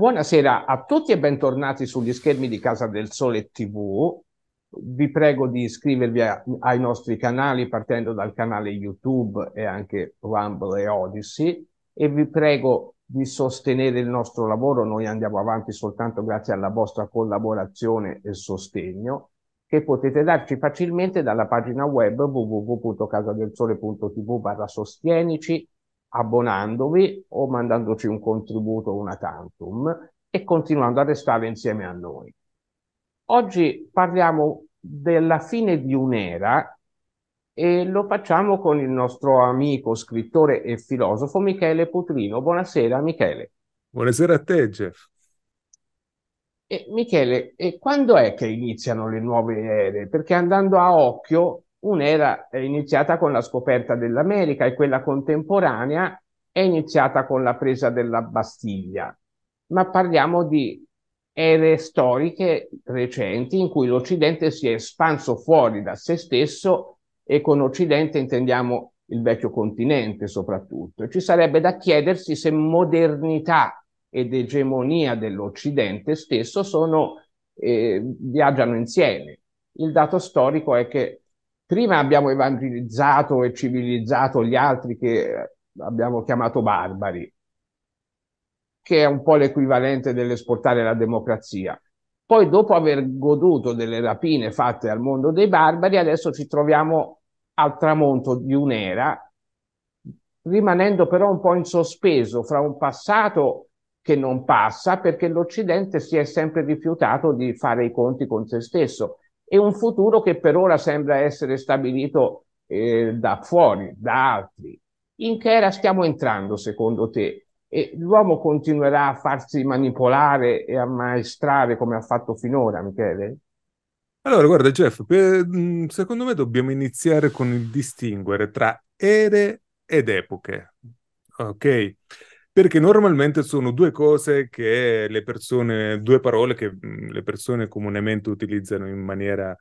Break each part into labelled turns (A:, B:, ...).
A: Buonasera a tutti e bentornati sugli schermi di Casa del Sole TV. Vi prego di iscrivervi a, ai nostri canali partendo dal canale YouTube e anche Rumble e Odyssey e vi prego di sostenere il nostro lavoro. Noi andiamo avanti soltanto grazie alla vostra collaborazione e sostegno che potete darci facilmente dalla pagina web www.casadelsole.tv barra sostienici abbonandovi o mandandoci un contributo una tantum e continuando a restare insieme a noi. Oggi parliamo della fine di un'era e lo facciamo con il nostro amico, scrittore e filosofo Michele Putrino. Buonasera Michele.
B: Buonasera a te Jeff.
A: E, Michele, e quando è che iniziano le nuove ere? Perché andando a occhio Un'era è iniziata con la scoperta dell'America e quella contemporanea è iniziata con la presa della Bastiglia, ma parliamo di ere storiche recenti in cui l'Occidente si è espanso fuori da se stesso e con Occidente intendiamo il vecchio continente soprattutto. ci sarebbe da chiedersi se modernità ed egemonia dell'Occidente stesso sono, eh, viaggiano insieme. Il dato storico è che prima abbiamo evangelizzato e civilizzato gli altri che abbiamo chiamato barbari, che è un po' l'equivalente dell'esportare la democrazia. Poi, dopo aver goduto delle rapine fatte al mondo dei barbari, adesso ci troviamo al tramonto di un'era, rimanendo però un po' in sospeso fra un passato che non passa perché l'Occidente si è sempre rifiutato di fare i conti con se stesso e un futuro che per ora sembra essere stabilito eh, da fuori, da altri. In che era stiamo entrando secondo te? E l'uomo continuerà a farsi manipolare e a maestrare come ha fatto finora, Michele?
B: Allora, guarda Jeff, per, mm, secondo me dobbiamo iniziare con il distinguere tra ere ed epoche. Ok? Perché normalmente sono due cose che le persone, due parole che mm, le persone comunemente utilizzano in maniera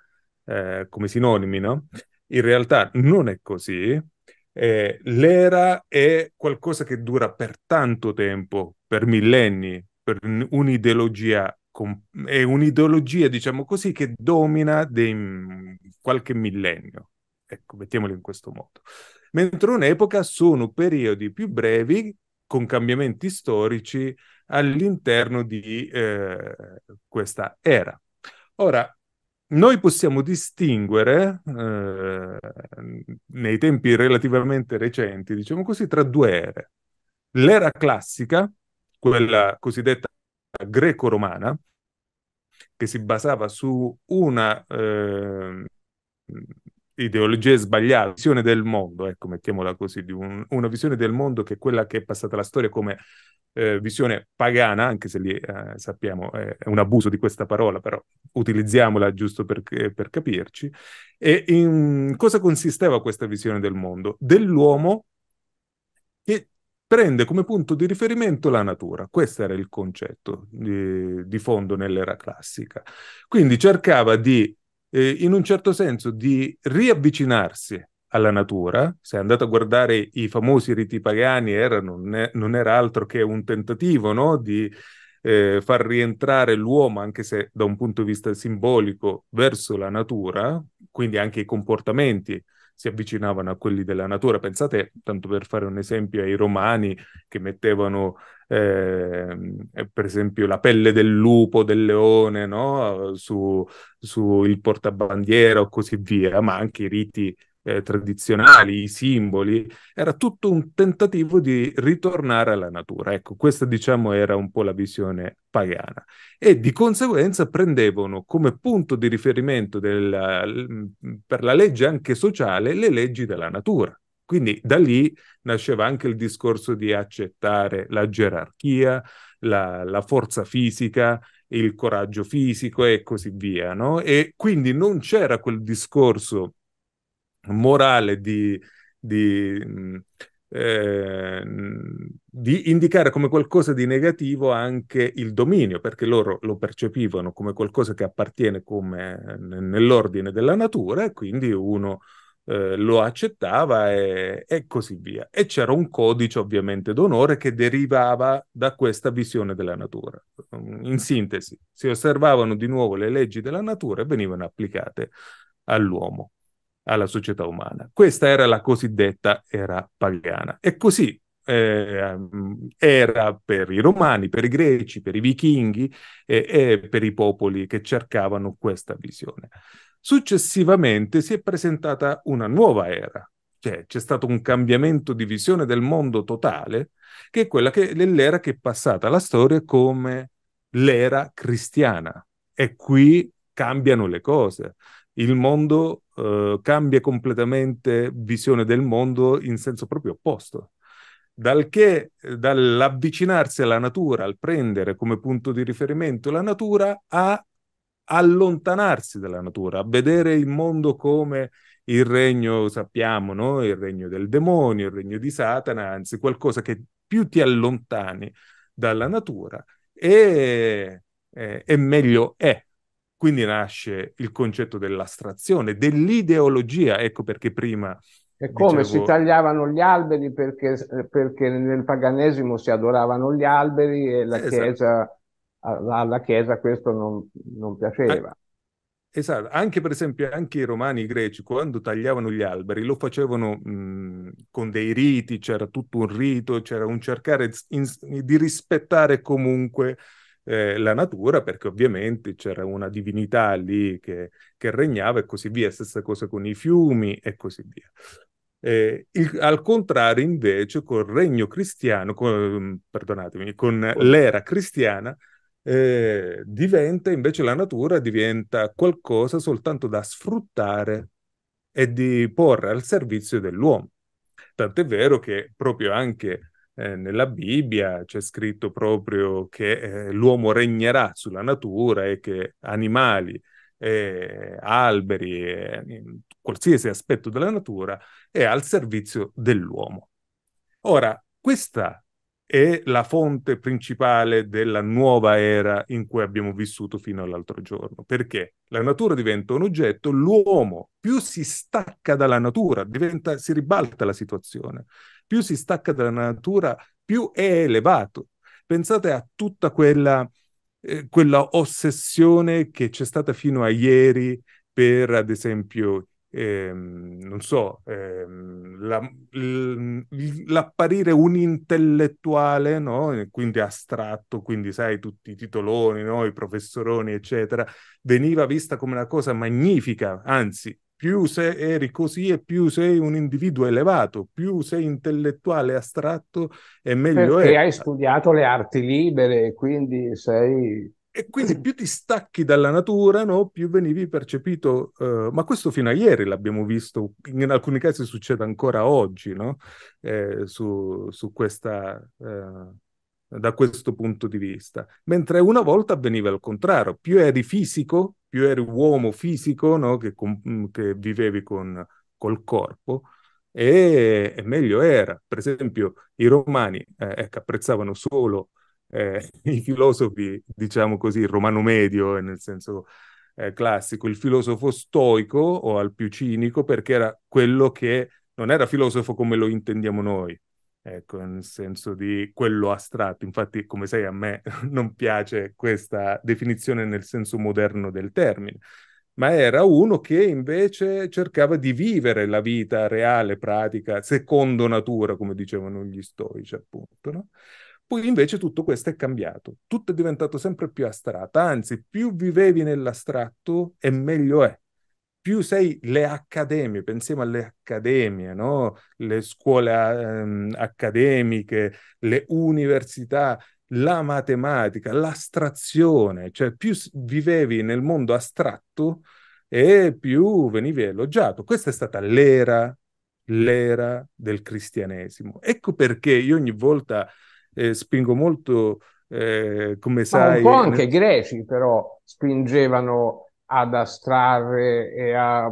B: eh, come sinonimi, no? In realtà non è così. Eh, l'era è qualcosa che dura per tanto tempo, per millenni, per un'ideologia, è un'ideologia, diciamo così, che domina dei, qualche millennio. Ecco, mettiamolo in questo modo. Mentre un'epoca sono periodi più brevi con cambiamenti storici all'interno di eh, questa era. Ora, noi possiamo distinguere eh, nei tempi relativamente recenti, diciamo così, tra due ere. L'era classica, quella cosiddetta greco-romana, che si basava su una eh, ideologie sbagliate, visione del mondo, ecco, mettiamola così, di un, una visione del mondo che è quella che è passata la storia come eh, visione pagana, anche se lì eh, sappiamo eh, è un abuso di questa parola, però utilizziamola giusto per, per capirci. E in cosa consisteva questa visione del mondo? Dell'uomo che prende come punto di riferimento la natura. Questo era il concetto di, di fondo nell'era classica. Quindi cercava di eh, in un certo senso di riavvicinarsi alla natura. Se andate a guardare i famosi riti pagani, era, non, non, era altro che un tentativo no? di eh, far rientrare l'uomo, anche se da un punto di vista simbolico, verso la natura, quindi anche i comportamenti si avvicinavano a quelli della natura. Pensate, tanto per fare un esempio, ai romani che mettevano eh, per esempio la pelle del lupo, del leone, no? su, su il portabandiera o così via, ma anche i riti eh, tradizionali, i simboli, era tutto un tentativo di ritornare alla natura. Ecco, questa diciamo era un po' la visione pagana e di conseguenza prendevano come punto di riferimento della, per la legge anche sociale le leggi della natura. Quindi da lì nasceva anche il discorso di accettare la gerarchia, la, la forza fisica, il coraggio fisico e così via, no? E quindi non c'era quel discorso morale di, di, eh, di, indicare come qualcosa di negativo anche il dominio, perché loro lo percepivano come qualcosa che appartiene come nell'ordine della natura e quindi uno eh, lo accettava e, e, così via. E c'era un codice ovviamente d'onore che derivava da questa visione della natura. In sintesi, si osservavano di nuovo le leggi della natura e venivano applicate all'uomo, alla società umana. Questa era la cosiddetta era pagana. E così eh, era per i romani, per i greci, per i vichinghi e, e per i popoli che cercavano questa visione. Successivamente si è presentata una nuova era, cioè c'è stato un cambiamento di visione del mondo totale, che è quella che l'era che è passata alla storia come l'era cristiana. E qui cambiano le cose. Il mondo eh, cambia completamente visione del mondo in senso proprio opposto. Dal che, dall'avvicinarsi alla natura, al prendere come punto di riferimento la natura, a allontanarsi dalla natura, a vedere il mondo come il regno, sappiamo, no? il regno del demonio, il regno di Satana, anzi qualcosa che più ti allontani dalla natura e, e, e meglio è. Quindi nasce il concetto dell'astrazione, dell'ideologia, ecco perché prima...
A: È come dicevo... si tagliavano gli alberi perché, perché, nel paganesimo si adoravano gli alberi e la esatto. Chiesa alla Chiesa questo non, non piaceva.
B: Esatto, anche per esempio anche i romani, i greci, quando tagliavano gli alberi lo facevano mh, con dei riti, c'era tutto un rito, c'era un cercare in, di rispettare comunque eh, la natura, perché ovviamente c'era una divinità lì che, che, regnava e così via, stessa cosa con i fiumi e così via. Eh, il, al contrario, invece, col regno cristiano, con, perdonatemi, con l'era cristiana, eh, diventa invece la natura diventa qualcosa soltanto da sfruttare e di porre al servizio dell'uomo. Tant'è vero che proprio anche eh, nella Bibbia c'è scritto proprio che eh, l'uomo regnerà sulla natura e che animali, alberi, qualsiasi aspetto della natura è al servizio dell'uomo. Ora, questa è la fonte principale della nuova era in cui abbiamo vissuto fino all'altro giorno. Perché la natura diventa un oggetto, l'uomo più si stacca dalla natura, diventa, si ribalta la situazione. Più si stacca dalla natura, più è elevato. Pensate a tutta quella, eh, quella ossessione che c'è stata fino a ieri per, ad esempio, ehm, non so, ehm, la, l'apparire un intellettuale, no? quindi astratto, quindi sai tutti i titoloni, no? i professoroni, eccetera, veniva vista come una cosa magnifica, anzi, più se eri così e più sei un individuo elevato, più sei intellettuale astratto e meglio
A: Perché
B: è.
A: hai studiato le arti libere, quindi sei
B: e quindi più ti stacchi dalla natura, no? più venivi percepito, uh, ma questo fino a ieri l'abbiamo visto, in alcuni casi succede ancora oggi, no? eh, su, su questa, uh, da questo punto di vista. Mentre una volta avveniva al contrario, più eri fisico, più eri uomo fisico, no? che, con, che, vivevi con, col corpo, e, e, meglio era. Per esempio, i romani eh, ecco, apprezzavano solo eh, i filosofi, diciamo così, romano medio, nel senso eh, classico, il filosofo stoico o al più cinico, perché era quello che non era filosofo come lo intendiamo noi, ecco, nel senso di quello astratto. Infatti, come sai, a me non piace questa definizione nel senso moderno del termine, ma era uno che invece cercava di vivere la vita reale, pratica, secondo natura, come dicevano gli stoici, appunto, no? Poi invece tutto questo è cambiato, tutto è diventato sempre più astratto, anzi più vivevi nell'astratto e meglio è. Più sei le accademie, pensiamo alle accademie, no? le scuole ehm, accademiche, le università, la matematica, l'astrazione, cioè più vivevi nel mondo astratto e più venivi elogiato. Questa è stata l'era, l'era del cristianesimo. Ecco perché io ogni volta eh, spingo molto, eh, come sai...
A: Ma un po' anche i greci però spingevano ad astrarre e a,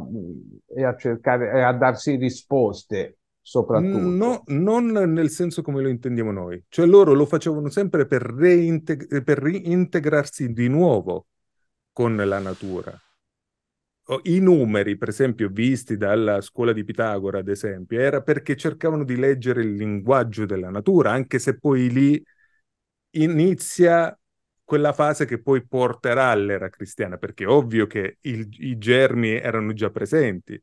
A: e a cercare e a darsi risposte soprattutto.
B: No, non nel senso come lo intendiamo noi, cioè loro lo facevano sempre per, reinteg- per reintegrarsi di nuovo con la natura. I numeri, per esempio, visti dalla scuola di Pitagora, ad esempio, era perché cercavano di leggere il linguaggio della natura, anche se poi lì inizia quella fase che poi porterà all'era cristiana, perché è ovvio che il, i germi erano già presenti.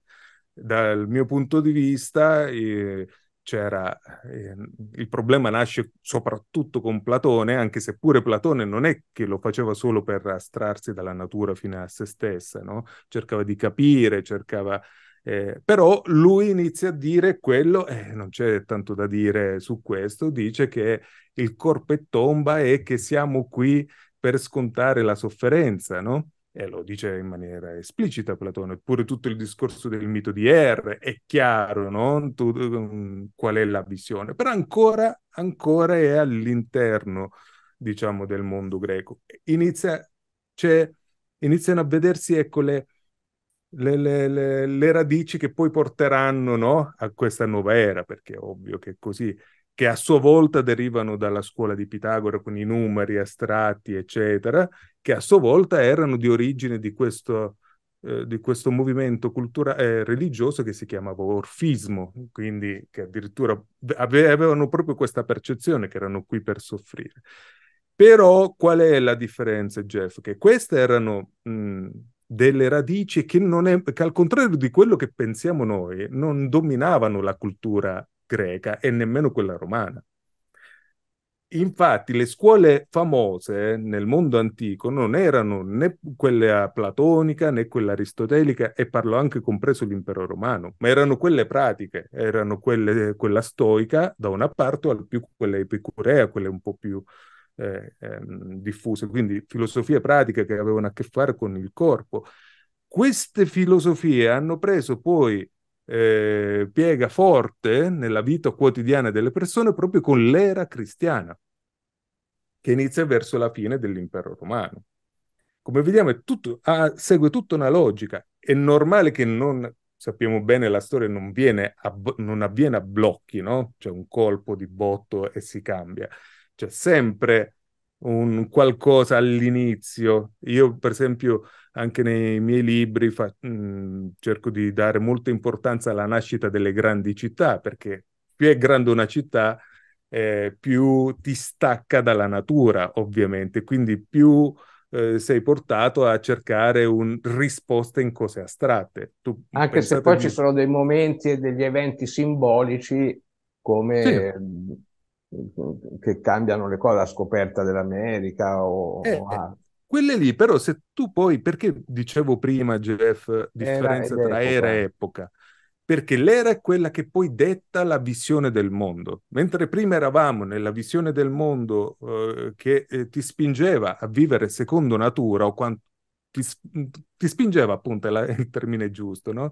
B: Dal mio punto di vista, eh, c'era eh, il problema nasce soprattutto con Platone, anche se pure Platone non è che lo faceva solo per astrarsi dalla natura fino a se stessa, no? cercava di capire, cercava... Eh, però lui inizia a dire quello, eh, non c'è tanto da dire su questo, dice che il corpo è tomba e che siamo qui per scontare la sofferenza, no? E lo dice in maniera esplicita Platone, eppure tutto il discorso del mito di Er è chiaro, no? tu, um, qual è la visione, però ancora, ancora è all'interno, diciamo, del mondo greco. Inizia, cioè, iniziano a vedersi, ecco, le, le, le, le radici che poi porteranno no? a questa nuova era, perché è ovvio che così che a sua volta derivano dalla scuola di Pitagora con i numeri astratti, eccetera, che a sua volta erano di origine di questo, eh, di questo movimento cultura- eh, religioso che si chiamava orfismo, quindi che addirittura ave- avevano proprio questa percezione che erano qui per soffrire. Però qual è la differenza, Jeff? Che queste erano mh, delle radici che, è, che al contrario di quello che pensiamo noi, non dominavano la cultura greca e nemmeno quella romana. Infatti le scuole famose nel mondo antico non erano né quella platonica né quella aristotelica e parlo anche compreso l'impero romano, ma erano quelle pratiche, erano quelle, quella stoica da una parte o al più quella epicurea, quelle un po' più eh, ehm, diffuse, quindi filosofie pratiche che avevano a che fare con il corpo. Queste filosofie hanno preso poi eh, piega forte nella vita quotidiana delle persone proprio con l'era cristiana, che inizia verso la fine dell'impero romano. Come vediamo, tutto, ah, segue tutta una logica. È normale che non, sappiamo bene, la storia non, a, non avviene a blocchi, no? C'è un colpo di botto e si cambia. C'è sempre un qualcosa all'inizio. Io, per esempio, anche nei miei libri fa, mh, cerco di dare molta importanza alla nascita delle grandi città, perché più è grande una città, eh, più ti stacca dalla natura, ovviamente, quindi più eh, sei portato a cercare un, risposte in cose astratte.
A: Tu anche se poi di... ci sono dei momenti e degli eventi simbolici come... Sì. che cambiano le cose, la scoperta dell'America o,
B: eh, o quelle lì, però, se tu poi, perché dicevo prima, Jeff, differenza era tra era e epoca? Perché l'era è quella che poi detta la visione del mondo, mentre prima eravamo nella visione del mondo eh, che eh, ti spingeva a vivere secondo natura o quanto ti, ti spingeva appunto, è il termine giusto, no?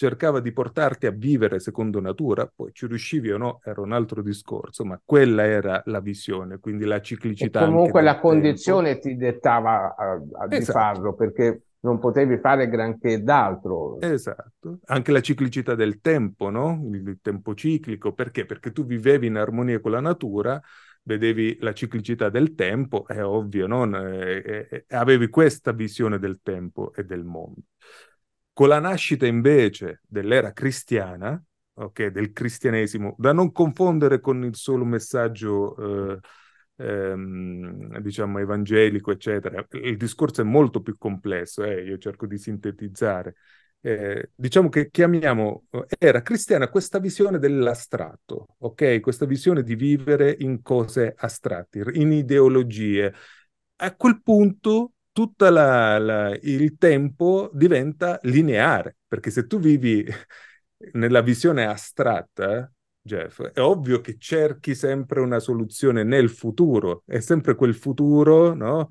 B: Cercava di portarti a vivere secondo natura, poi ci riuscivi o no era un altro discorso, ma quella era la visione, quindi la ciclicità.
A: E comunque la condizione tempo. ti dettava a, a esatto. di farlo, perché non potevi fare granché d'altro.
B: Esatto, anche la ciclicità del tempo, no? Il tempo ciclico, perché? Perché tu vivevi in armonia con la natura, vedevi la ciclicità del tempo, è ovvio, no? E, e, e avevi questa visione del tempo e del mondo. Con la nascita invece dell'era cristiana, okay, del cristianesimo, da non confondere con il solo messaggio, eh, ehm, diciamo, evangelico, eccetera, il discorso è molto più complesso, eh, io cerco di sintetizzare. Eh, diciamo che chiamiamo, era cristiana questa visione dell'astratto, ok? Questa visione di vivere in cose astratte, in ideologie. A quel punto tutto il tempo diventa lineare, perché se tu vivi nella visione astratta, Jeff, è ovvio che cerchi sempre una soluzione nel futuro, è sempre quel futuro no,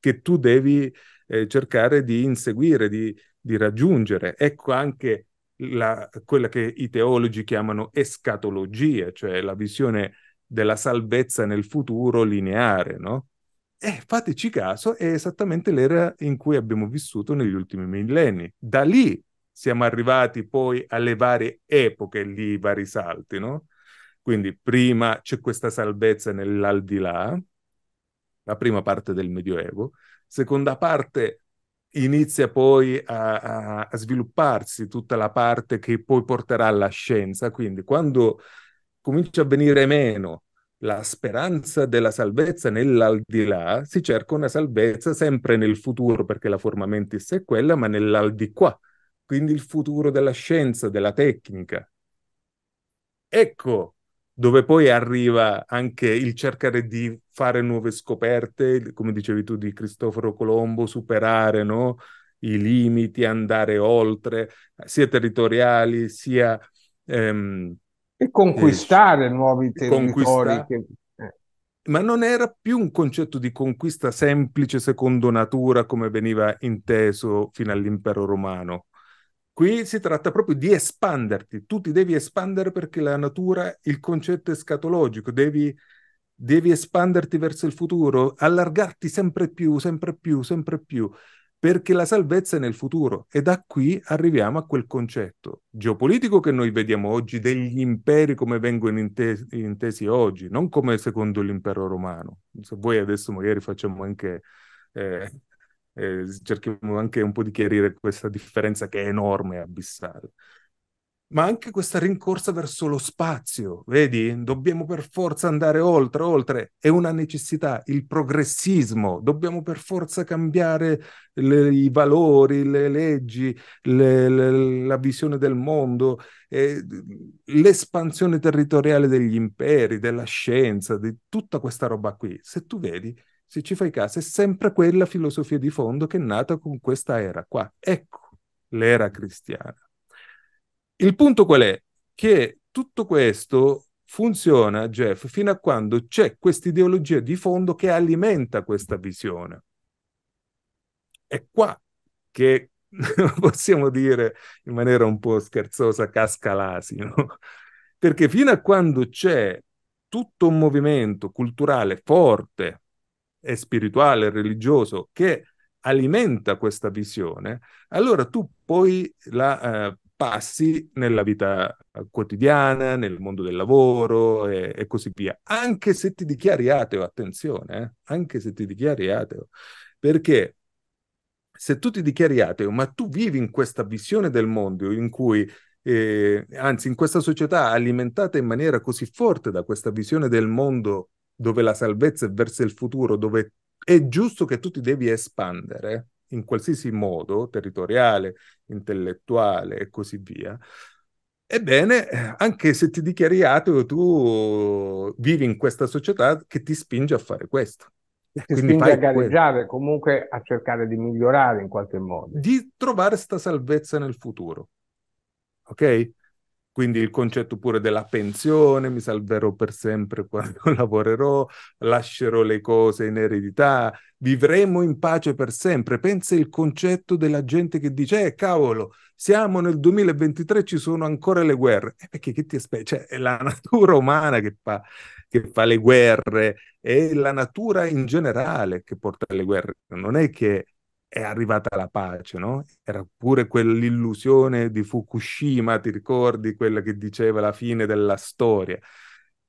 B: che tu devi eh, cercare di inseguire, di, di raggiungere. Ecco anche la, quella che i teologi chiamano escatologia, cioè la visione della salvezza nel futuro lineare, no? Eh, fateci caso, è esattamente l'era in cui abbiamo vissuto negli ultimi millenni. Da lì siamo arrivati poi alle varie epoche, lì i vari salti, no? Quindi prima c'è questa salvezza nell'aldilà, la prima parte del Medioevo, seconda parte inizia poi a, a, a, svilupparsi tutta la parte che poi porterà alla scienza. Quindi quando comincia a venire meno la speranza della salvezza nell'aldilà, si cerca una salvezza sempre nel futuro, perché la forma mentis è quella, ma nell'aldiquà, quindi il futuro della scienza, della tecnica. Ecco dove poi arriva anche il cercare di fare nuove scoperte, come dicevi tu di Cristoforo Colombo, superare no? i limiti, andare oltre, sia territoriali, sia... Ehm,
A: e conquistare eh, nuovi territori. Conquista... Che...
B: Eh. Ma non era più un concetto di conquista semplice secondo natura come veniva inteso fino all'impero romano, Qui si tratta proprio di espanderti, tu ti devi espandere perché la natura, il concetto è scatologico, devi, devi espanderti verso il futuro, allargarti sempre più, sempre più, sempre più, perché la salvezza è nel futuro e da qui arriviamo a quel concetto geopolitico che noi vediamo oggi degli imperi come vengono intesi, intesi oggi, non come secondo l'impero romano. Se vuoi adesso magari facciamo anche... Eh, eh, cerchiamo anche un po' di chiarire questa differenza che è enorme e abissale. Ma anche questa rincorsa verso lo spazio, vedi? Dobbiamo per forza andare oltre, oltre, è una necessità, il progressismo, dobbiamo per forza cambiare le, i valori, le leggi, le, le, la visione del mondo, eh, l'espansione territoriale degli imperi, della scienza, di tutta questa roba qui. Se tu vedi, se ci fai caso, è sempre quella filosofia di fondo che è nata con questa era qua. Ecco l'era cristiana. Il punto qual è? Che tutto questo funziona, Jeff, fino a quando c'è questa ideologia di fondo che alimenta questa visione. È qua che possiamo dire in maniera un po' scherzosa casca l'asino, perché fino a quando c'è tutto un movimento culturale forte e spirituale, religioso, che alimenta questa visione, allora tu poi la eh, passi nella vita quotidiana, nel mondo del lavoro e, e, così via. Anche se ti dichiari ateo, attenzione, eh? anche se ti dichiari ateo, perché se tu ti dichiari ateo, ma tu vivi in questa visione del mondo in cui eh, anzi in questa società alimentata in maniera così forte da questa visione del mondo dove la salvezza è verso il futuro, dove è giusto che tu ti devi espandere in qualsiasi modo, territoriale, intellettuale e così via, ebbene, anche se ti dichiari ateo, tu vivi in questa società che ti spinge a fare questo.
A: Ti spinge a gareggiare, questo. comunque a cercare di migliorare in qualche modo.
B: Di trovare questa salvezza nel futuro. Ok? Quindi il concetto pure della pensione, mi salverò per sempre quando lavorerò, lascerò le cose in eredità, vivremo in pace per sempre. Pensa il concetto della gente che dice, eh cavolo, siamo nel 2023, ci sono ancora le guerre. Eh, perché che ti aspetti? Cioè, è la natura umana che fa, che fa le guerre, è la natura in generale che porta alle guerre. Non è che è arrivata la pace, no? Era pure quell'illusione di Fukushima, ti ricordi quella che diceva la fine della storia?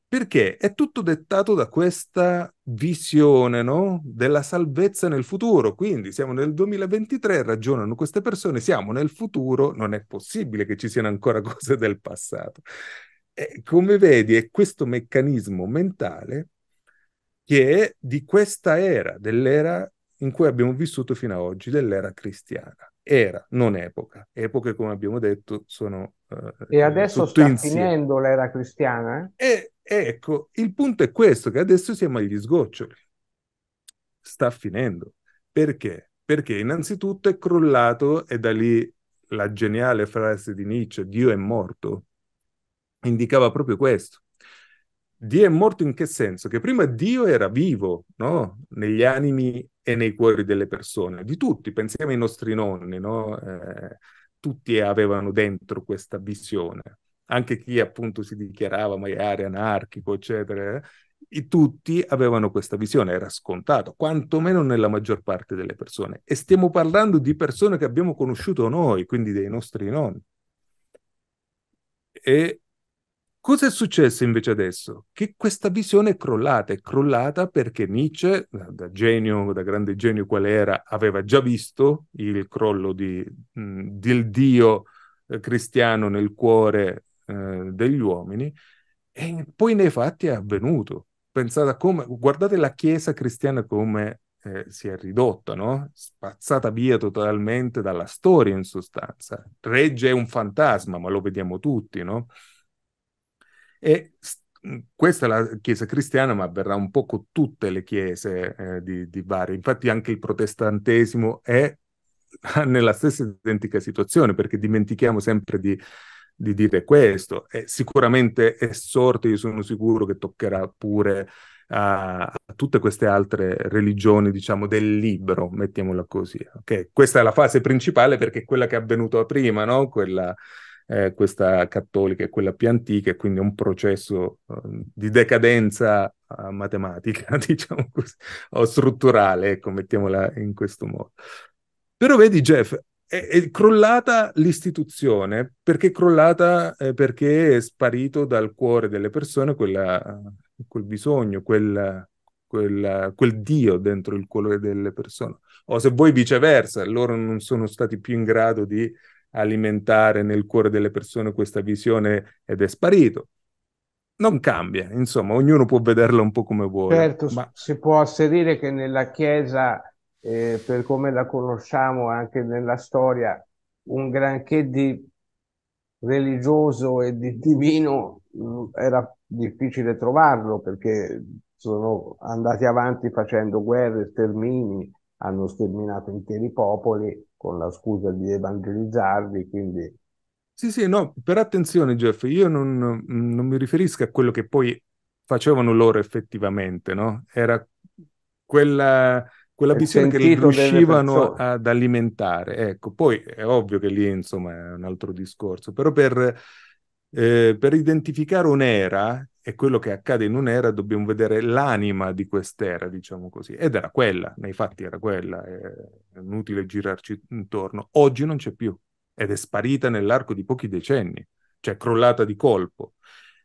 B: Perché è tutto dettato da questa visione, no? Della salvezza nel futuro. Quindi siamo nel 2023, ragionano queste persone, siamo nel futuro, non è possibile che ci siano ancora cose del passato. E come vedi, è questo meccanismo mentale che è di questa era, dell'era in cui abbiamo vissuto fino ad oggi dell'era cristiana. Era, non epoca. Epoche, come abbiamo detto, sono...
A: Eh, e adesso sta insieme. finendo l'era cristiana?
B: E ecco, il punto è questo, che adesso siamo agli sgoccioli. Sta finendo. Perché? Perché innanzitutto è crollato, e da lì la geniale frase di Nietzsche, Dio è morto, indicava proprio questo. Dio è morto in che senso? Che prima Dio era vivo, no? Negli animi e nei cuori delle persone, di tutti. Pensiamo ai nostri nonni, no? Eh, tutti avevano dentro questa visione. Anche chi appunto si dichiarava magari anarchico, eccetera, e tutti avevano questa visione, era scontato, quantomeno nella maggior parte delle persone. E stiamo parlando di persone che abbiamo conosciuto noi, quindi dei nostri nonni. E Cosa è successo invece adesso? Che questa visione è crollata, è crollata perché Nietzsche, da genio, da grande genio qual era, aveva già visto il crollo di, mh, del Dio eh, cristiano nel cuore eh, degli uomini e poi nei fatti è avvenuto. Pensate come, guardate la Chiesa cristiana come eh, si è ridotta, no? Spazzata via totalmente dalla storia in sostanza. Regge è un fantasma, ma lo vediamo tutti, no? E questa è la Chiesa cristiana, ma avverrà un po' con tutte le chiese eh, di, di varie. Infatti anche il protestantesimo è nella stessa identica situazione, perché dimentichiamo sempre di, di dire questo. E sicuramente è sorte, io sono sicuro che toccherà pure a, a, tutte queste altre religioni, diciamo, del libro, mettiamola così. Okay? Questa è la fase principale perché è quella che è avvenuta prima, no? Quella eh, questa cattolica è quella più antica e quindi un processo uh, di decadenza uh, matematica, diciamo così, o strutturale, ecco, mettiamola in questo modo. Però vedi Jeff, è, è crollata l'istituzione, perché è crollata eh, perché è sparito dal cuore delle persone quella, quel bisogno, quel, quel, quel Dio dentro il cuore delle persone. O se vuoi viceversa, loro non sono stati più in grado di alimentare nel cuore delle persone questa visione ed è sparito. Non cambia, insomma, ognuno può vederla un po' come vuole.
A: Certo, ma... si può asserire che nella Chiesa, eh, per come la conosciamo anche nella storia, un granché di religioso e di divino mm, era difficile trovarlo perché sono andati avanti facendo guerre, stermini, hanno sterminato interi popoli con la scusa di evangelizzarli, quindi...
B: Sì, sì, no, per attenzione Jeff, io non, non mi riferisco a quello che poi facevano loro effettivamente, no? Era quella, quella visione che riuscivano ad alimentare. Ecco, poi è ovvio che lì, insomma, è un altro discorso, però per, eh, per identificare un'era e quello che accade in un'era dobbiamo vedere l'anima di quest'era, diciamo così. Ed era quella, nei fatti era quella, è inutile girarci intorno. Oggi non c'è più ed è sparita nell'arco di pochi decenni, cioè crollata di colpo.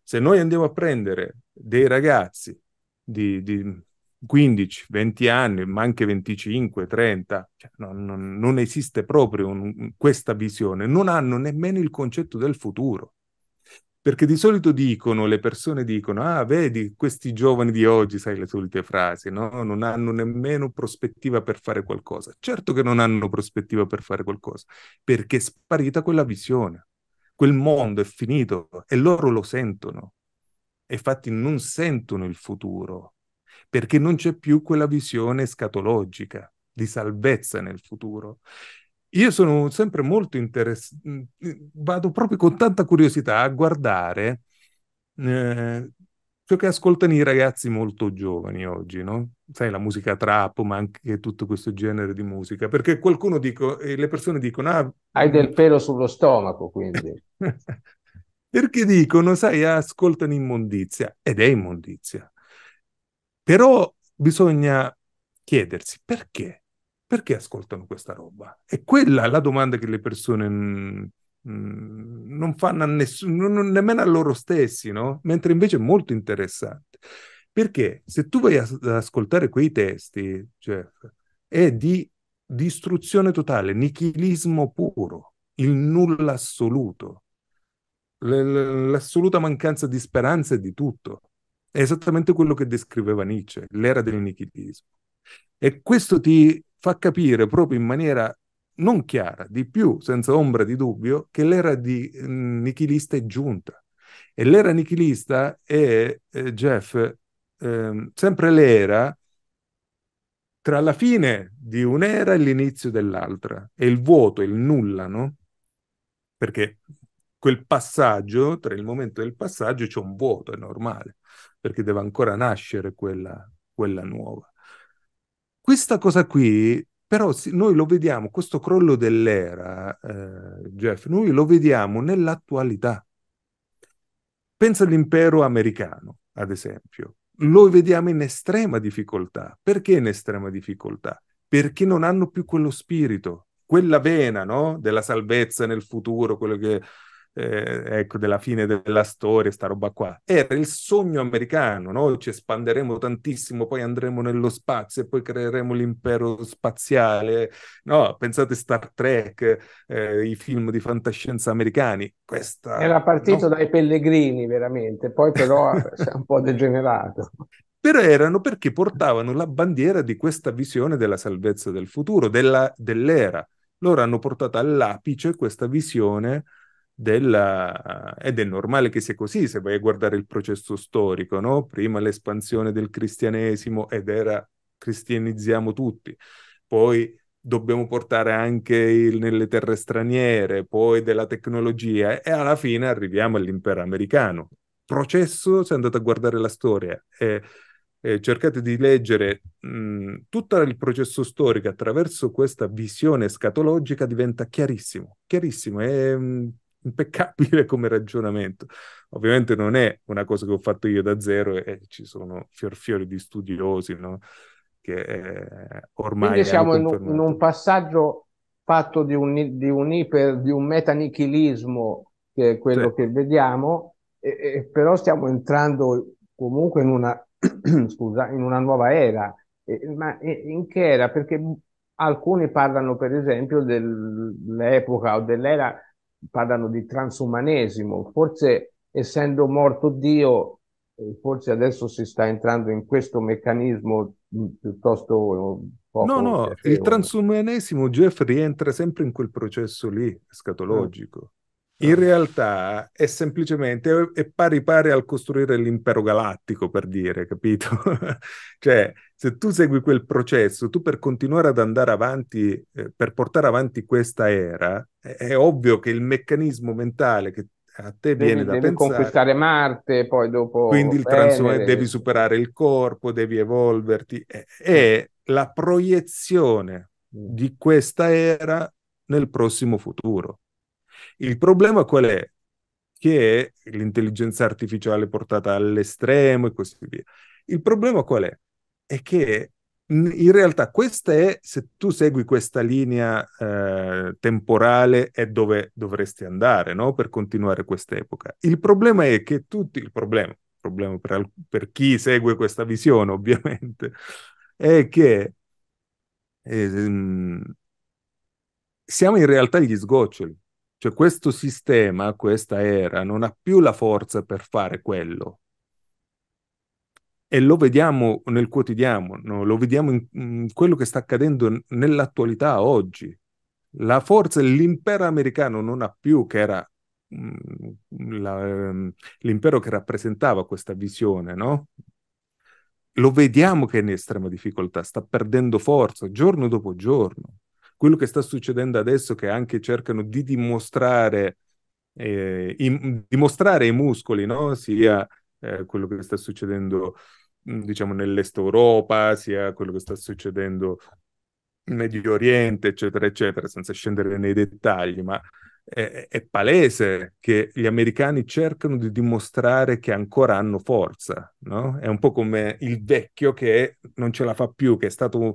B: Se noi andiamo a prendere dei ragazzi di, di 15, 20 anni, ma anche 25, 30, cioè non, non, non, esiste proprio un, questa visione, non hanno nemmeno il concetto del futuro. Perché di solito dicono, le persone dicono, ah, vedi, questi giovani di oggi, sai le solite frasi, no? Non hanno nemmeno prospettiva per fare qualcosa. Certo che non hanno prospettiva per fare qualcosa, perché è sparita quella visione. Quel mondo è finito e loro lo sentono. E infatti non sentono il futuro, perché non c'è più quella visione scatologica di salvezza nel futuro. Io sono sempre molto interessato, mm, vado proprio con tanta curiosità a guardare eh, ciò che ascoltano i ragazzi molto giovani oggi, no? Sai, la musica trap, ma anche tutto questo genere di musica, perché qualcuno dico, e le persone dicono, ah,
A: hai del mm, pelo sullo stomaco, quindi.
B: perché dicono, sai, ascoltano immondizia, ed è immondizia. Però bisogna chiedersi perché perché ascoltano questa roba? È quella la domanda che le persone non fanno a nessuno, nemmeno a loro stessi, no? Mentre invece è molto interessante. Perché se tu vai ad ascoltare quei testi, cioè, è di distruzione totale, nichilismo puro, il nulla assoluto, l'assoluta mancanza di speranza e di tutto. È esattamente quello che descriveva Nietzsche, l'era del nichilismo. E questo ti fa capire proprio in maniera non chiara, di più, senza ombra di dubbio, che l'era di mm, nichilista è giunta. E l'era nichilista è, eh, Jeff, eh, sempre l'era tra la fine di un'era e l'inizio dell'altra. È il vuoto, il nulla, no? Perché quel passaggio, tra il momento del passaggio c'è un vuoto, è normale, perché deve ancora nascere quella, quella nuova. Questa cosa qui, però, noi lo vediamo, questo crollo dell'era, eh, Jeff, noi lo vediamo nell'attualità. Pensa all'impero americano, ad esempio. Lo vediamo in estrema difficoltà. Perché in estrema difficoltà? Perché non hanno più quello spirito, quella vena no? della salvezza nel futuro, quello che eh, ecco, della fine della storia, sta roba qua. Era il sogno americano, no? Ci espanderemo tantissimo, poi andremo nello spazio e poi creeremo l'impero spaziale. No, pensate Star Trek, eh, i film di fantascienza americani. Questa,
A: Era partito no? dai pellegrini, veramente, poi però si è un po' degenerato
B: però erano perché portavano la bandiera di questa visione della salvezza del futuro, della, dell'era. Loro hanno portato all'apice questa visione della... ed è normale che sia così se vai a guardare il processo storico, no? Prima l'espansione del cristianesimo ed era cristianizziamo tutti, poi dobbiamo portare anche il, nelle terre straniere, poi della tecnologia e alla fine arriviamo all'impero americano. Processo, se andate a guardare la storia, è eh, cercate di leggere mh, tutto il processo storico attraverso questa visione scatologica diventa chiarissimo, chiarissimo, è mh, impeccabile come ragionamento. Ovviamente non è una cosa che ho fatto io da zero e, e ci sono fior fiori di studiosi, no? Che eh, ormai...
A: Quindi siamo in un, in un, passaggio fatto di un, di un iper, di un metanichilismo che è quello sì. che vediamo, e, e, però stiamo entrando comunque in una scusa, in una nuova era. Eh, ma in che era? Perché alcuni parlano, per esempio, dell'epoca o dell'era, parlano di transumanesimo. Forse, essendo morto Dio, forse adesso si sta entrando in questo meccanismo piuttosto
B: poco No, no, piacevole. il transumanesimo, Jeff, rientra sempre in quel processo lì, scatologico. In realtà è semplicemente è pari pari al costruire l'impero galattico, per dire, capito? cioè, se tu segui quel processo, tu per continuare ad andare avanti, eh, per portare avanti questa era, è, è, ovvio che il meccanismo mentale che a te devi, viene da
A: devi
B: pensare...
A: conquistare Marte, poi dopo...
B: Quindi il transum- devi superare il corpo, devi evolverti. È, è la proiezione di questa era nel prossimo futuro. Il problema qual è? Che è l'intelligenza artificiale portata all'estremo e così via. Il problema qual è? È che in realtà questa è, se tu segui questa linea eh, temporale, è dove dovresti andare, no? Per continuare quest'epoca. Il problema è che tutti, il problema, il problema per, per chi segue questa visione ovviamente, è che eh, siamo in realtà gli sgoccioli. Cioè questo sistema, questa era, non ha più la forza per fare quello. E lo vediamo nel quotidiano, no? lo vediamo in, in quello che sta accadendo nell'attualità oggi. La forza, l'impero americano non ha più, che era mm, la, ehm, l'impero che rappresentava questa visione, no? Lo vediamo che è in estrema difficoltà, sta perdendo forza giorno dopo giorno quello che sta succedendo adesso che anche cercano di dimostrare, eh, i, dimostrare i muscoli, no? sia eh, quello che sta succedendo mm, diciamo nell'est Europa, sia quello che sta succedendo in Medio Oriente, eccetera, eccetera, senza scendere nei dettagli, ma è, è, palese che gli americani cercano di dimostrare che ancora hanno forza, no? È un po' come il vecchio che non ce la fa più, che è stato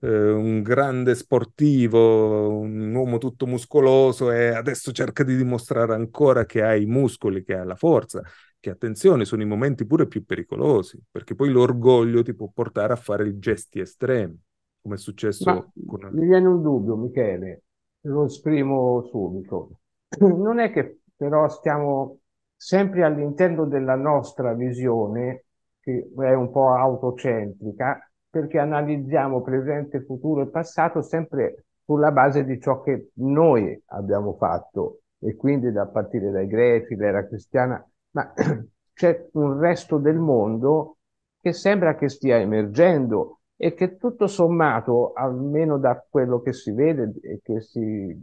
B: eh, un grande sportivo, un uomo tutto muscoloso e adesso cerca di dimostrare ancora che ha i muscoli, che ha la forza, che attenzione, sono i momenti pure più pericolosi, perché poi l'orgoglio ti può portare a fare gesti estremi, come è successo
A: Ma con... Mi viene un dubbio, Michele, lo esprimo subito. Non è che però stiamo sempre all'interno della nostra visione, che è un po' autocentrica, perché analizziamo presente, futuro e passato sempre sulla base di ciò che noi abbiamo fatto. E quindi da partire dai greci, l'era cristiana, ma c'è un resto del mondo che sembra che stia emergendo e che tutto sommato, almeno da quello che si vede e che si,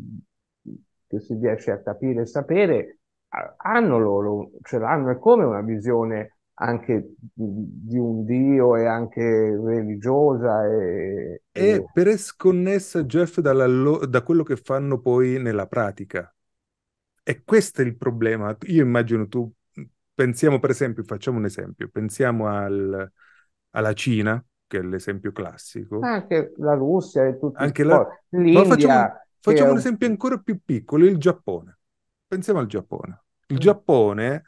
A: che si riesce a capire e sapere, hanno loro, ce l'hanno, è come una visione anche di un Dio e anche religiosa. E,
B: e... per sconnessa, Jeff, dalla, da quello che fanno poi nella pratica. E questo è il problema. Io immagino tu, pensiamo per esempio, facciamo un esempio, pensiamo al, alla Cina, che è l'esempio classico.
A: Anche la Russia e tutti
B: anche la...
A: L'India.
B: Ma facciamo, facciamo un esempio ancora più piccolo, il Giappone. pensiamo al Giappone. Il mm. Giappone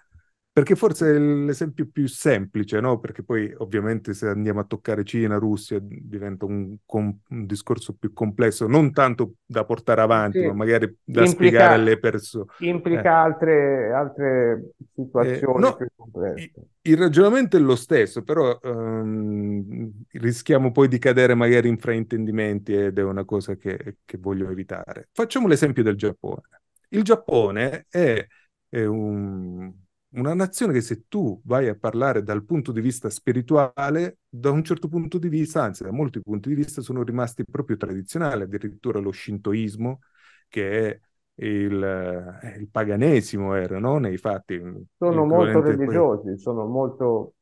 B: perché forse è l'esempio più semplice, no? Perché poi ovviamente se andiamo a toccare Cina, Russia, diventa un, un discorso più complesso, non tanto da portare avanti, sì. ma magari da implica, spiegare alle persone.
A: Implica eh. altre, altre, situazioni eh, no, più complesse.
B: Il ragionamento è lo stesso, però um, rischiamo poi di cadere magari in fraintendimenti ed è una cosa che, che voglio evitare. Facciamo l'esempio del Giappone. Il Giappone è, è un una nazione che se tu vai a parlare dal punto di vista spirituale, da un certo punto di vista, anzi da molti punti di vista, sono rimasti proprio tradizionali, addirittura lo shintoismo, che è il, eh, il paganesimo, era, no? Nei fatti.
A: Sono molto religiosi, poi... sono molto...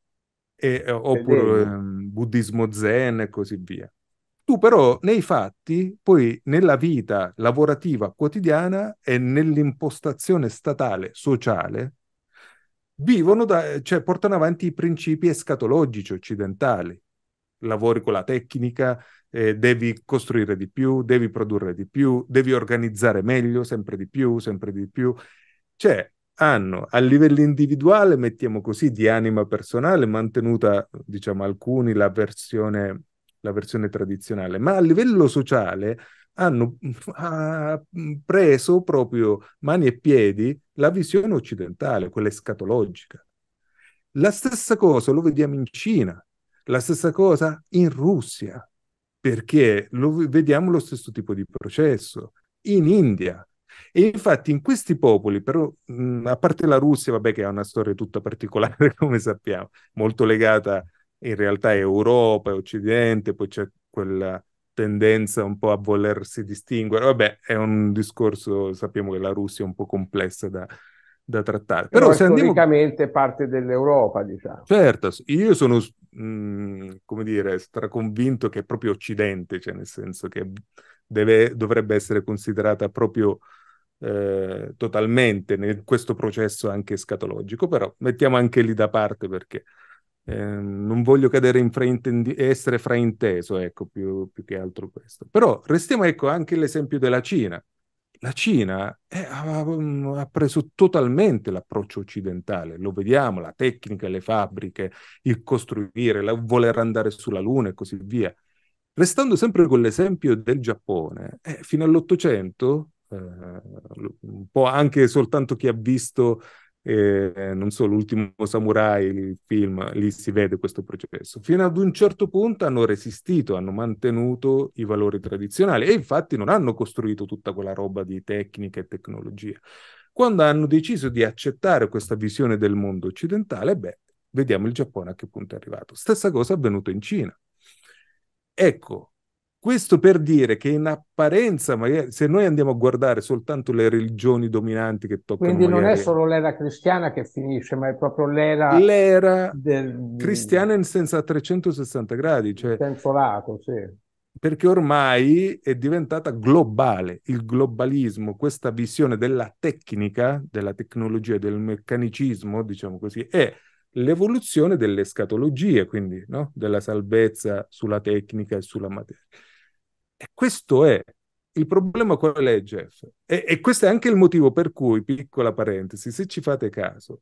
B: E, eh, oppure eh, buddismo zen e così via. Tu però nei fatti, poi nella vita lavorativa quotidiana e nell'impostazione statale, sociale, vivono da, cioè portano avanti i principi escatologici occidentali. Lavori con la tecnica, eh, devi costruire di più, devi produrre di più, devi organizzare meglio, sempre di più, sempre di più. Cioè, hanno a livello individuale, mettiamo così, di anima personale, mantenuta, diciamo, alcuni la versione, la versione tradizionale, ma a livello sociale hanno ha preso proprio mani e piedi la visione occidentale, quella escatologica. La stessa cosa lo vediamo in Cina, la stessa cosa in Russia, perché lo, vediamo lo stesso tipo di processo, in India. E infatti in questi popoli, però, mh, a parte la Russia, vabbè che ha una storia tutta particolare, come sappiamo, molto legata in realtà a Europa e Occidente, poi c'è quella tendenza un po' a volersi distinguere. Vabbè, è un discorso, sappiamo che la Russia è un po' complessa da, da trattare.
A: Però, Però se andiamo... parte dell'Europa, diciamo.
B: Certo, io sono, mh, mm, come dire, straconvinto che è proprio Occidente, cioè nel senso che deve, dovrebbe essere considerata proprio eh, totalmente in questo processo anche scatologico, però mettiamo anche lì da parte perché eh, non voglio cadere in fraintendi- essere frainteso, ecco, più, più, che altro questo. Però restiamo, ecco, anche l'esempio della Cina. La Cina è, ha, ha, preso totalmente l'approccio occidentale, lo vediamo, la tecnica, le fabbriche, il costruire, il voler andare sulla Luna e così via. Restando sempre con l'esempio del Giappone, eh, fino all'Ottocento, eh, un po' anche soltanto chi ha visto eh, non so, l'ultimo samurai, il film, lì si vede questo processo. Fino ad un certo punto hanno resistito, hanno mantenuto i valori tradizionali e infatti non hanno costruito tutta quella roba di tecnica e tecnologia. Quando hanno deciso di accettare questa visione del mondo occidentale, beh, vediamo il Giappone a che punto è arrivato. Stessa cosa è avvenuta in Cina. Ecco, questo per dire che in apparenza, magari, se noi andiamo a guardare soltanto le religioni dominanti che toccano...
A: Quindi
B: non
A: magari... è solo l'era cristiana che finisce, ma è proprio l'era...
B: L'era del... cristiana in senso a 360 gradi. Cioè...
A: Senso lato, sì.
B: Perché ormai è diventata globale. Il globalismo, questa visione della tecnica, della tecnologia, del meccanicismo, diciamo così, è l'evoluzione delle scatologie, quindi no? della salvezza sulla tecnica e sulla materia. E questo è il problema qual è, Jeff? E, e, questo è anche il motivo per cui, piccola parentesi, se ci fate caso,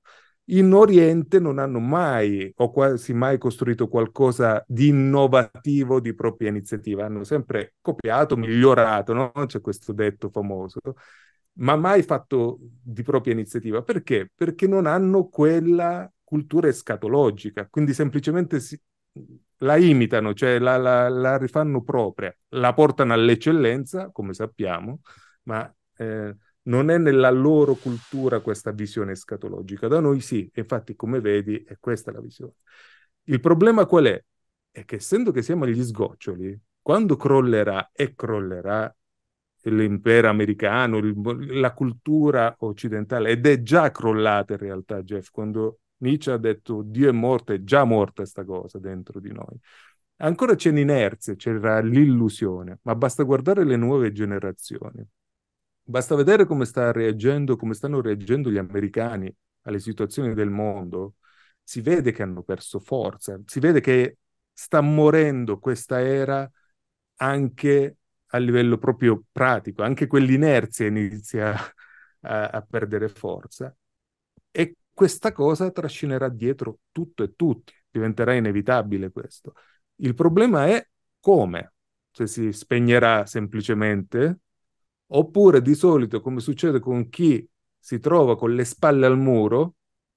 B: in Oriente non hanno mai o quasi mai costruito qualcosa di innovativo di propria iniziativa, hanno sempre copiato, migliorato, no? C'è questo detto famoso, ma mai fatto di propria iniziativa. Perché? Perché non hanno quella cultura escatologica, quindi semplicemente si, la imitano, cioè la, la, la, rifanno propria, la portano all'eccellenza, come sappiamo, ma eh, non è nella loro cultura questa visione escatologica. Da noi sì, infatti come vedi è questa la visione. Il problema qual è? È che essendo che siamo agli sgoccioli, quando crollerà e crollerà l'impero americano, il, la cultura occidentale, ed è già crollata in realtà, Jeff, quando Nietzsche ha detto Dio è morto, è già morta questa cosa dentro di noi. Ancora c'è l'inerzia, c'era l'illusione, ma basta guardare le nuove generazioni. Basta vedere come sta reagendo, come stanno reagendo gli americani alle situazioni del mondo. Si vede che hanno perso forza, si vede che sta morendo questa era anche a livello proprio pratico, anche quell'inerzia inizia a, a perdere forza e questa cosa trascinerà dietro tutto e tutti, diventerà inevitabile questo. Il problema è come, se si spegnerà semplicemente, oppure di solito, come succede con chi si trova con le spalle al muro,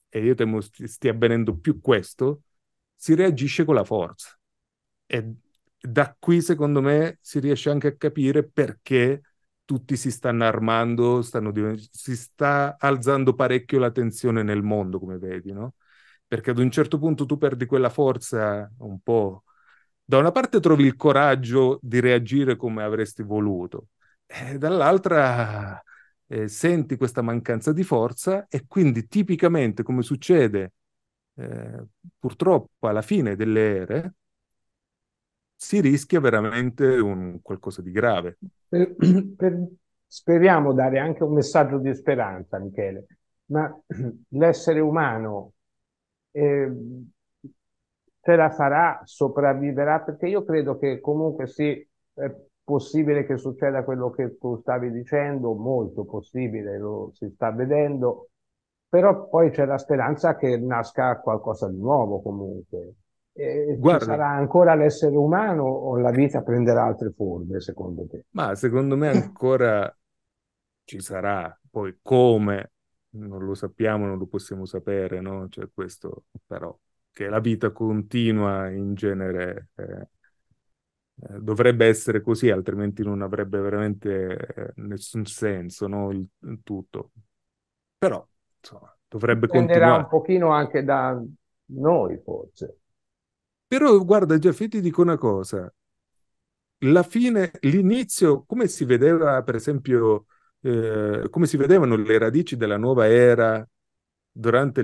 B: e io temo stia avvenendo più questo, si reagisce con la forza. E da qui, secondo me, si riesce anche a capire perché tutti si stanno armando, stanno si sta alzando parecchio la tensione nel mondo, come vedi, no? Perché ad un certo punto tu perdi quella forza un po'. Da una parte trovi il coraggio di reagire come avresti voluto, dall'altra eh, senti questa mancanza di forza e quindi tipicamente, come succede eh, purtroppo alla fine delle ere, si rischia veramente un qualcosa di grave.
A: Per, per, speriamo dare anche un messaggio di speranza, Michele, ma l'essere umano eh, ce la farà, sopravviverà, perché io credo che comunque sì, è possibile che succeda quello che tu stavi dicendo, molto possibile, lo si sta vedendo, però poi c'è la speranza che nasca qualcosa di nuovo comunque. Eh, Guarda, sarà ancora l'essere umano o la vita prenderà altre forme, secondo te?
B: Ma secondo me ancora ci sarà, poi come non lo sappiamo, non lo possiamo sapere, no? Cioè questo però, che la vita continua in genere eh, eh, dovrebbe essere così, altrimenti non avrebbe veramente eh, nessun senso, no? Il, il tutto. Però, insomma, dovrebbe
A: Dipenderà
B: continuare.
A: un pochino anche da noi, forse.
B: Però guarda, Jeff, io ti dico una cosa. La fine, l'inizio, come si vedeva, per esempio, eh, come si vedevano le radici della nuova era durante,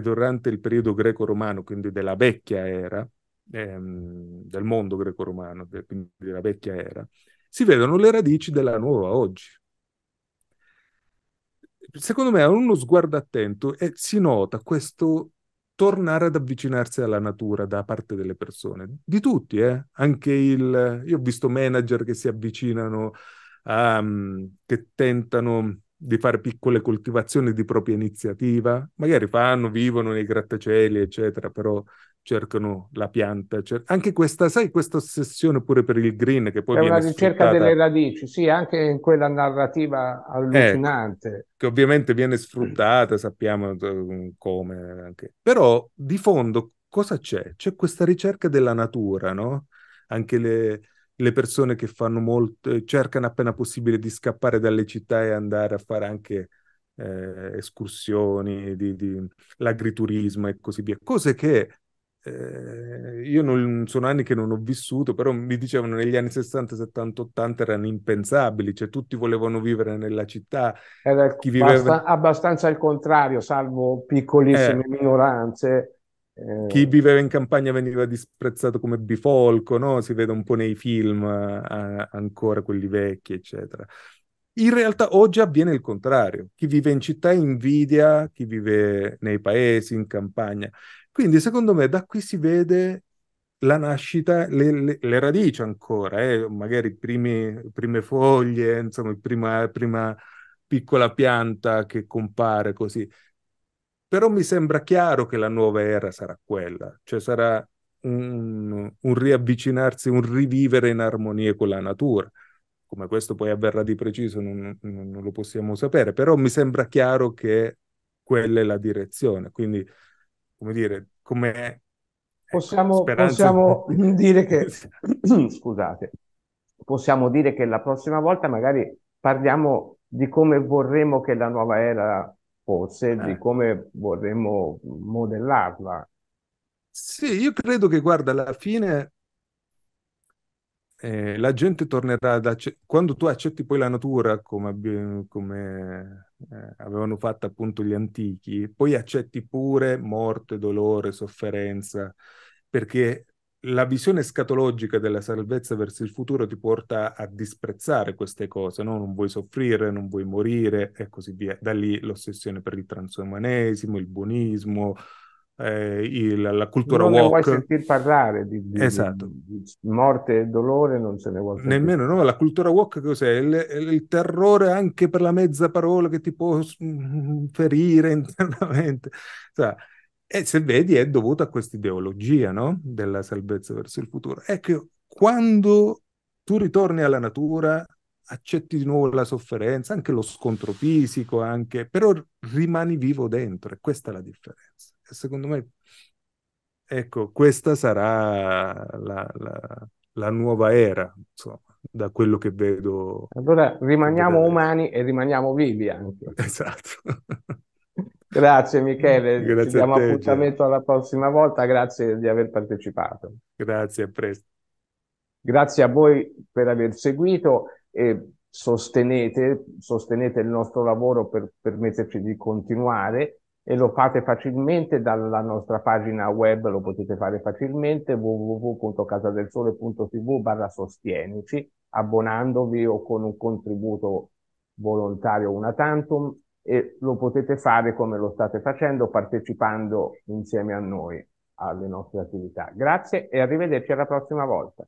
B: durante il periodo greco-romano, quindi della vecchia era, ehm, del mondo greco-romano, quindi della vecchia era, si vedono le radici della nuova oggi. Secondo me, a uno sguardo attento e si nota questo tornare ad avvicinarsi alla natura da parte delle persone, di tutti, eh? Anche il... Io ho visto manager che si avvicinano, a, um, che tentano di fare piccole coltivazioni di propria iniziativa, magari fanno, vivono nei grattacieli, eccetera, però cercano la pianta. Cer- anche questa, sai, questa ossessione pure per il green che poi
A: è
B: viene
A: una ricerca
B: sfruttata...
A: delle radici, sì, anche in quella narrativa allucinante. Ecco,
B: che ovviamente viene sfruttata, sappiamo eh, come anche. Però di fondo cosa c'è? C'è questa ricerca della natura, no? Anche le le persone che fanno molto, cercano appena possibile di scappare dalle città e andare a fare anche eh, escursioni, di, di, l'agriturismo e così via. Cose che eh, io non, sono anni che non ho vissuto, però mi dicevano negli anni 60, 70, 80 erano impensabili, cioè tutti volevano vivere nella città.
A: Era Chi viveva... abbastanza il contrario, salvo piccolissime eh. minoranze
B: chi eh, viveva in campagna veniva disprezzato come bifolco, no? Si vede un po' nei film eh, ancora quelli vecchi, eccetera. In realtà oggi avviene il contrario. Chi vive in città invidia chi vive nei paesi, in campagna. Quindi secondo me da qui si vede la nascita, le, le, le radici ancora, eh? magari prime, prime foglie, insomma, prima, prima piccola pianta che compare così però mi sembra chiaro che la nuova era sarà quella, cioè sarà un, un riavvicinarsi, un rivivere in armonia con la natura. Come questo poi avverrà di preciso non, non, non lo possiamo sapere, però mi sembra chiaro che quella è la direzione. Quindi, come dire, come ecco,
A: possiamo, speranza... possiamo dire che scusate, possiamo dire che la prossima volta magari parliamo di come vorremmo che la nuova era forse eh. di come vorremmo modellarla.
B: Sì, io credo che, guarda, alla fine eh, la gente tornerà ad accettare, quando tu accetti poi la natura come, come eh, avevano fatto appunto gli antichi, poi accetti pure morte, dolore, sofferenza, perché la visione scatologica della salvezza verso il futuro ti porta a disprezzare queste cose, no? non vuoi soffrire, non vuoi morire e così via. Da lì l'ossessione per il transumanesimo, il buonismo, eh, il, la cultura
A: non
B: walk.
A: Non vuoi sentir parlare di, di,
B: esatto.
A: di, morte e dolore, non se ne vuole
B: sentire. Nemmeno, no, la cultura walk cos'è? Il, il, terrore anche per la mezza parola che ti può ferire internamente. Cioè, e se vedi è dovuto a questa ideologia, no? Della salvezza verso il futuro. È che quando tu ritorni alla natura, accetti di nuovo la sofferenza, anche lo scontro fisico, anche, però rimani vivo dentro e questa è la differenza. Secondo me, ecco, questa sarà la, la, la nuova era, insomma, da quello che vedo.
A: Allora rimaniamo umani e rimaniamo vivi anche.
B: Esatto.
A: Grazie Michele,
B: grazie
A: ci diamo
B: te,
A: appuntamento alla prossima volta, grazie di aver partecipato.
B: Grazie, a presto.
A: Grazie a voi per aver seguito e sostenete, sostenete il nostro lavoro per permetterci di continuare e lo fate facilmente dalla nostra pagina web, lo potete fare facilmente www.casadelsole.tv barra sostienici abbonandovi o con un contributo volontario una tantum e lo potete fare come lo state facendo partecipando insieme a noi alle nostre attività. Grazie e arrivederci alla prossima volta.